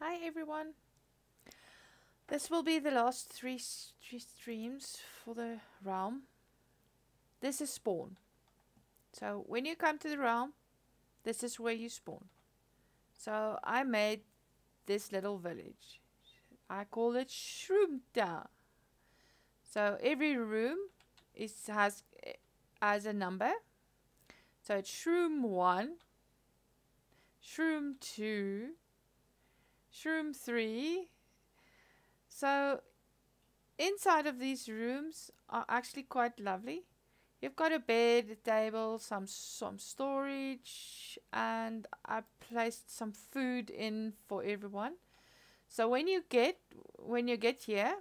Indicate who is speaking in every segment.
Speaker 1: Hi everyone. This will be the last three, three streams for the realm. This is spawn. So when you come to the realm, this is where you spawn. So I made this little village. I call it Shroomtown. So every room is has as a number. So it's Shroom 1, Shroom 2, Shroom 3. So inside of these rooms are actually quite lovely. You've got a bed, a table, some some storage, and I placed some food in for everyone. So when you get when you get here,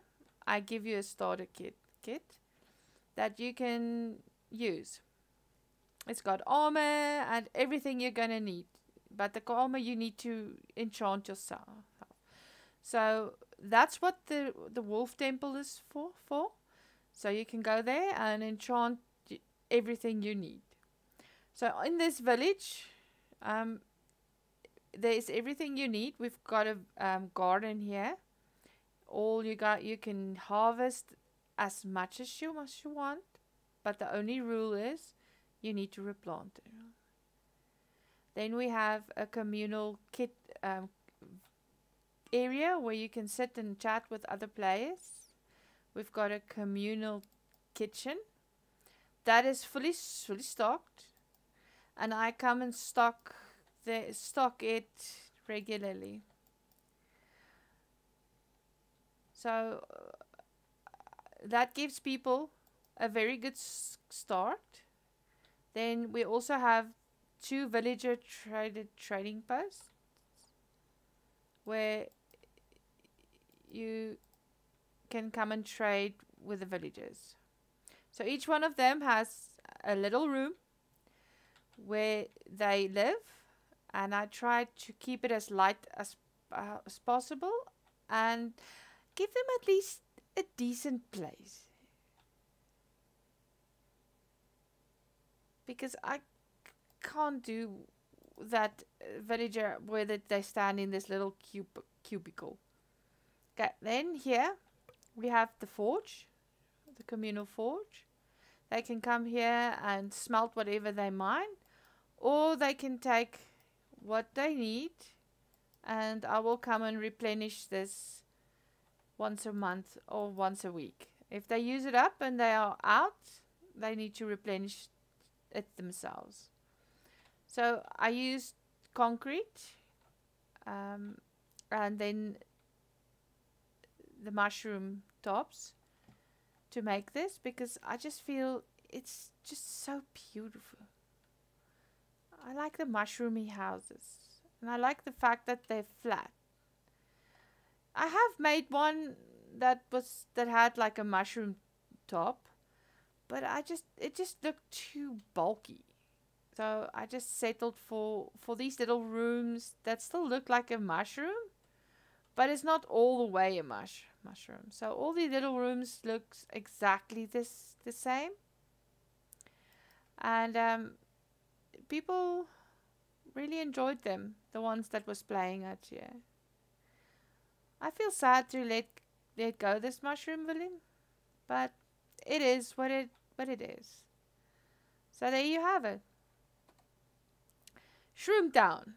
Speaker 1: I give you a starter kit kit that you can use. It's got armor and everything you're gonna need, but the armor you need to enchant yourself. So that's what the the wolf temple is for. For so you can go there and enchant everything you need. So in this village, um, there is everything you need. We've got a um, garden here. All you got, you can harvest as much as you as you want, but the only rule is you need to replant it. Then we have a communal kit um, area where you can sit and chat with other players. We've got a communal kitchen that is fully fully stocked, and I come and stock the stock it regularly. So that gives people a very good start. Then we also have two villager traded trading posts where you can come and trade with the villagers. So each one of them has a little room where they live and I try to keep it as light as, uh, as possible and give them at least a decent place. Because I can't do that villager where they stand in this little cub cubicle. Okay, then here we have the forge, the communal forge. They can come here and smelt whatever they mine, or they can take what they need, and I will come and replenish this once a month or once a week. If they use it up and they are out, they need to replenish it themselves. So I used concrete um, and then the mushroom tops to make this because I just feel it's just so beautiful. I like the mushroomy houses and I like the fact that they're flat. I have made one that was that had like a mushroom top, but I just it just looked too bulky. So I just settled for for these little rooms that still look like a mushroom, but it's not all the way a mush mushroom. So all the little rooms looks exactly this the same. And um, people really enjoyed them, the ones that was playing at here. I feel sad to let let go this mushroom villain, but it is what it what it is. So there you have it. Shroomtown.